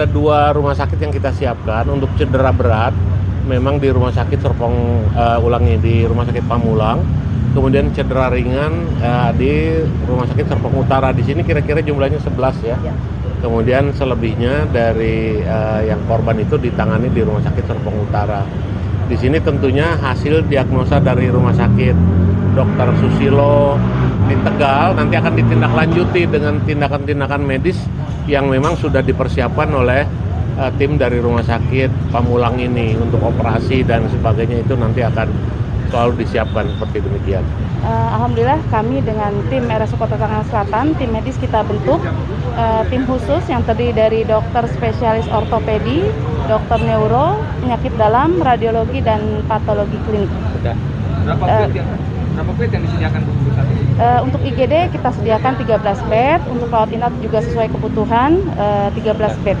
Ada dua rumah sakit yang kita siapkan untuk cedera berat. Memang di rumah sakit Serpong eh, ulangi di rumah sakit Pamulang. Kemudian cedera ringan eh, di rumah sakit Serpong Utara. Di sini kira-kira jumlahnya 11 ya. Kemudian selebihnya dari eh, yang korban itu ditangani di rumah sakit Serpong Utara. Di sini tentunya hasil diagnosa dari rumah sakit Dr. Susilo Tegal nanti akan ditindaklanjuti dengan tindakan-tindakan medis yang memang sudah dipersiapkan oleh eh, tim dari rumah sakit Pamulang ini untuk operasi dan sebagainya itu nanti akan selalu disiapkan seperti demikian. Eh, Alhamdulillah kami dengan tim RS Kota Tangerang Selatan, tim medis kita bentuk eh, tim khusus yang terdiri dari dokter spesialis ortopedi, dokter neuro, penyakit dalam, radiologi dan patologi klinik. Sudah. Berapa bed yang berapa bed yang disediakan Bu untuk saat ini? Eh, untuk IGD kita sediakan 13 bed, untuk rawat inap juga sesuai kebutuhan eh, 13 bed.